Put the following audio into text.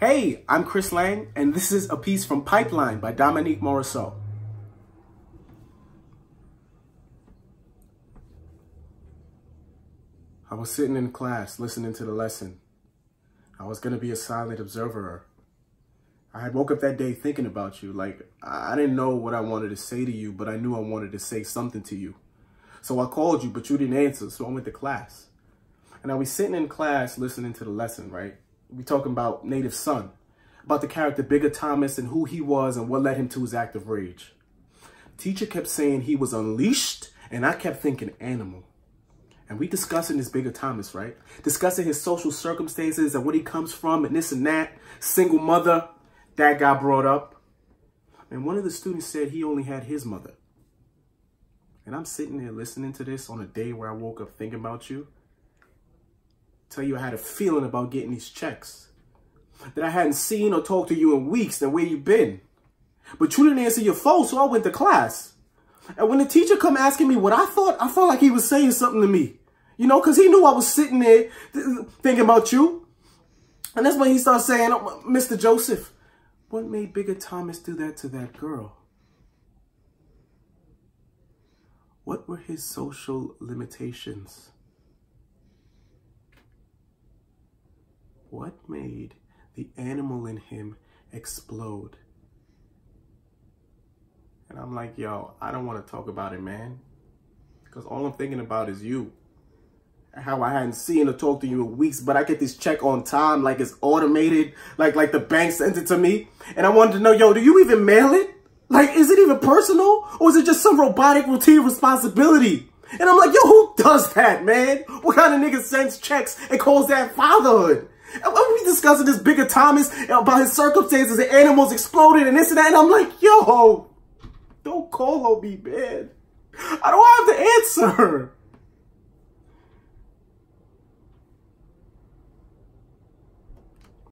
Hey, I'm Chris Laing, and this is a piece from Pipeline by Dominique Morisseau. I was sitting in class listening to the lesson. I was going to be a silent observer. I had woke up that day thinking about you. Like, I didn't know what I wanted to say to you, but I knew I wanted to say something to you. So I called you, but you didn't answer, so I went to class. And I was sitting in class listening to the lesson, right? We talking about Native Son, about the character Bigger Thomas and who he was and what led him to his act of rage. Teacher kept saying he was unleashed, and I kept thinking animal. And we discussing this Bigger Thomas, right? Discussing his social circumstances and what he comes from and this and that. Single mother, that guy brought up. And one of the students said he only had his mother. And I'm sitting there listening to this on a day where I woke up thinking about you. Tell you I had a feeling about getting these checks. That I hadn't seen or talked to you in weeks and where you been. But you didn't answer your phone, so I went to class. And when the teacher come asking me what I thought, I felt like he was saying something to me. You know, because he knew I was sitting there thinking about you. And that's when he starts saying, oh, Mr. Joseph, what made Bigger Thomas do that to that girl? What were his social limitations? What made the animal in him explode? And I'm like, yo, I don't want to talk about it, man. Because all I'm thinking about is you. How I hadn't seen or talked to you in weeks, but I get this check on time, like it's automated, like like the bank sent it to me. And I wanted to know, yo, do you even mail it? Like, is it even personal? Or is it just some robotic routine responsibility? And I'm like, yo, who does that, man? What kind of nigga sends checks and calls that fatherhood? Discussing this bigger Thomas about his circumstances and animals exploded and this and that, and I'm like, yo, don't call on me, man. I don't have the answer.